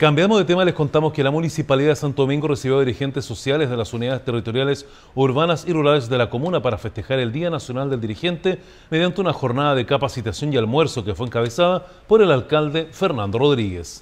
Cambiamos de tema, les contamos que la Municipalidad de Santo Domingo recibió dirigentes sociales de las unidades territoriales urbanas y rurales de la comuna para festejar el Día Nacional del Dirigente mediante una jornada de capacitación y almuerzo que fue encabezada por el alcalde Fernando Rodríguez.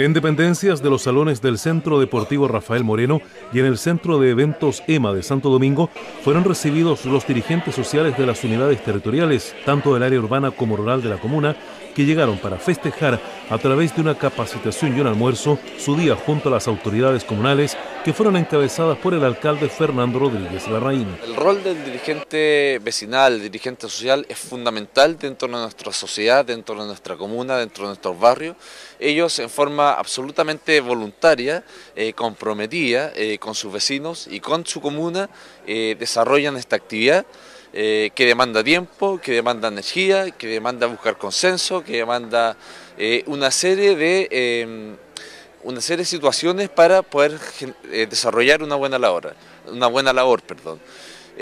En dependencias de los salones del Centro Deportivo Rafael Moreno y en el Centro de Eventos EMA de Santo Domingo fueron recibidos los dirigentes sociales de las unidades territoriales, tanto del área urbana como rural de la comuna, que llegaron para festejar a través de una capacitación y un almuerzo su día junto a las autoridades comunales que fueron encabezadas por el alcalde Fernando Rodríguez Larraín. El rol del dirigente vecinal, dirigente social es fundamental dentro de nuestra sociedad, dentro de nuestra comuna, dentro de nuestros barrios. Ellos en forma absolutamente voluntaria, eh, comprometida eh, con sus vecinos y con su comuna, eh, desarrollan esta actividad. Que demanda tiempo, que demanda energía, que demanda buscar consenso, que demanda una serie de em, una serie de situaciones para poder desarrollar una buena labor, una buena labor, perdón.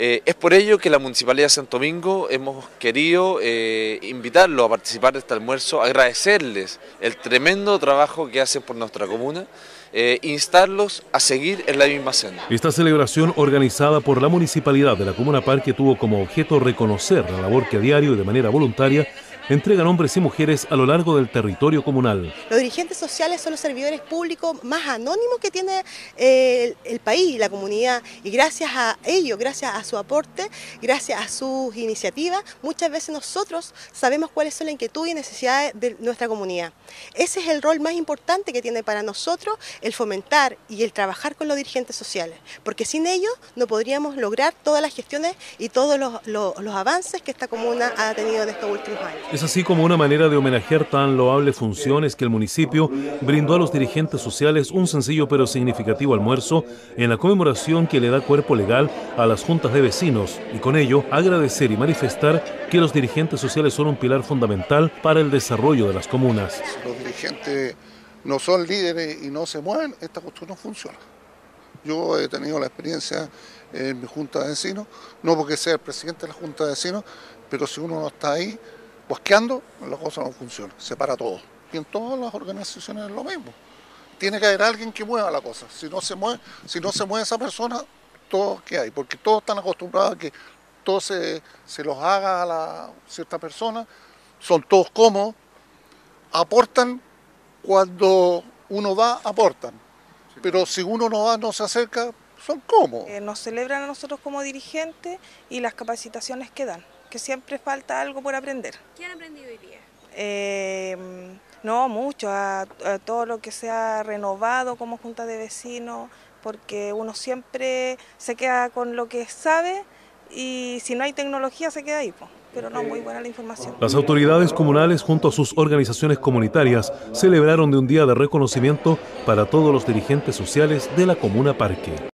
Es por ello que la Municipalidad de Santo Domingo hemos querido invitarlos a participar de este almuerzo, agradecerles el tremendo trabajo que hacen por nuestra comuna eh, instarlos a seguir en la misma senda. Esta celebración organizada por la Municipalidad de la Comuna Parque tuvo como objeto reconocer la labor que a diario y de manera voluntaria entregan hombres y mujeres a lo largo del territorio comunal. Los dirigentes sociales son los servidores públicos más anónimos que tiene eh, el, país, la comunidad, y gracias a ellos, gracias a su aporte, gracias a sus iniciativas, muchas veces nosotros sabemos cuáles son las inquietudes y necesidades de nuestra comunidad. Ese es el rol más importante que tiene para nosotros el fomentar y el trabajar con los dirigentes sociales, porque sin ellos no podríamos lograr todas las gestiones y todos los, los avances que esta comuna ha tenido en estos últimos años. Es así como una manera de homenajear tan loables funciones que el municipio brindó a los dirigentes sociales un sencillo pero significativo almuerzo en la conmemoración que le da cuerpo legal a las juntas de vecinos y con ello agradecer y manifestar que los dirigentes sociales son un pilar fundamental para el desarrollo de las comunas. Los dirigentes no son líderes y no se mueven, esta cuestión no funciona. Yo he tenido la experiencia en mi junta de vecinos, no porque sea el presidente de la junta de vecinos, pero si uno no está ahí, bosqueando, la cosa no funciona, se para todo. Y en todas las organizaciones es lo mismo. Tiene que haber alguien que mueva la cosa. Si no se mueve, si no se mueve esa persona, todo que hay, porque todos están acostumbrados a que todo se, los haga a la cierta persona, son todos cómodos, aportan cuando uno va, aportan. Pero si uno no va, no se acerca, son cómodos. Eh, nos celebran a nosotros como dirigentes y las capacitaciones que dan que siempre falta algo por aprender. ¿Qué han aprendido hoy día? Eh, no, mucho, a, todo lo que se ha renovado como junta de vecinos, porque uno siempre se queda con lo que sabe y si no hay tecnología se queda ahí. Pero no, muy buena la información. Las autoridades comunales junto a sus organizaciones comunitarias celebraron de un día de reconocimiento para todos los dirigentes sociales de la Comuna Parque.